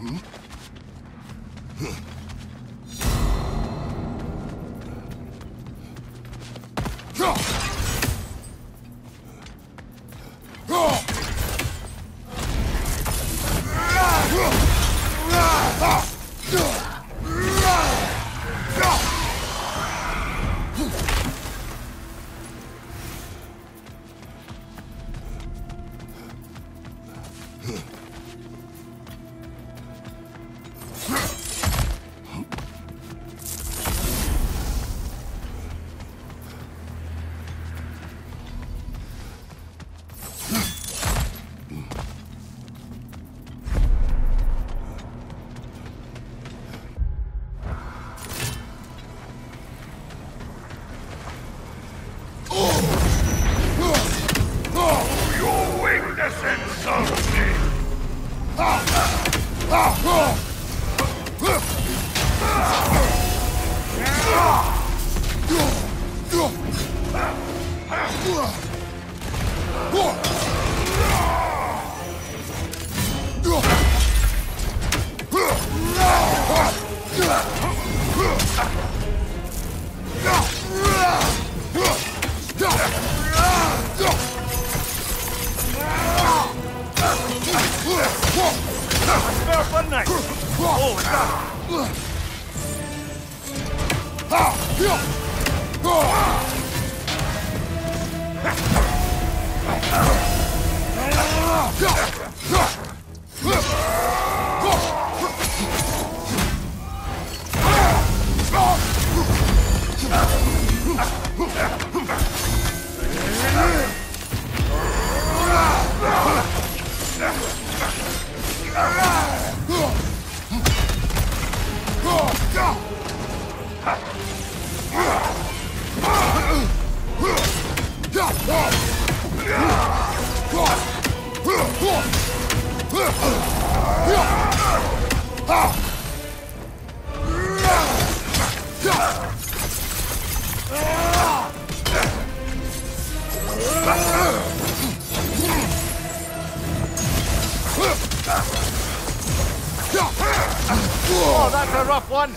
Hmm? Spare Oh, that's a rough one.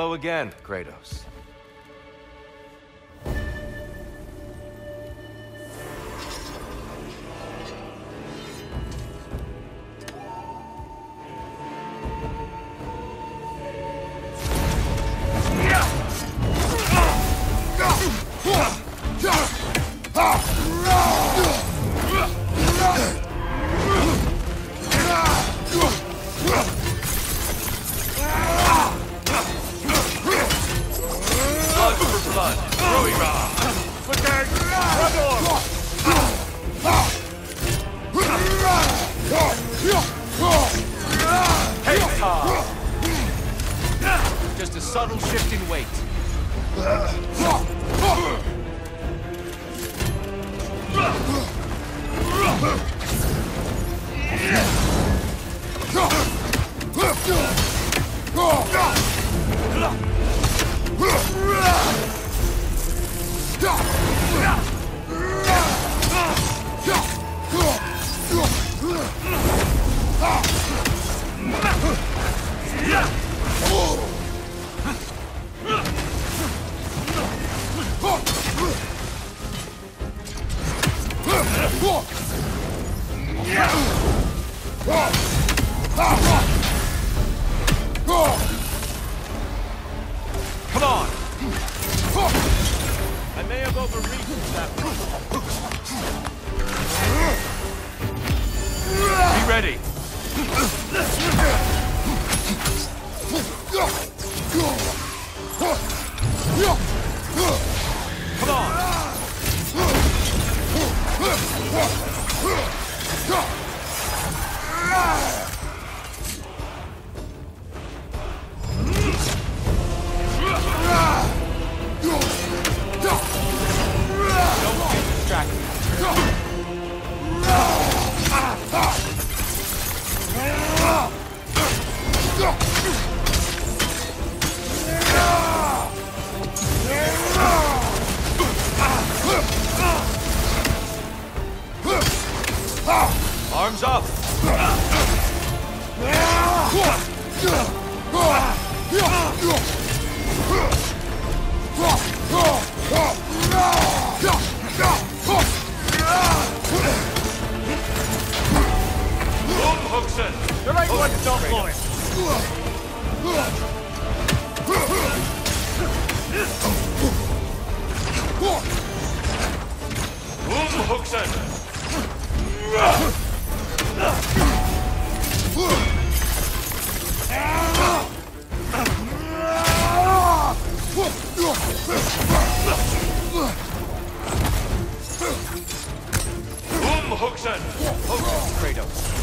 Hello again, Kratos. Ready. Come on. Don't Arms up. Umhuxen. The right one, don't blow it. Umhuxen. Umhuxen. Kratos.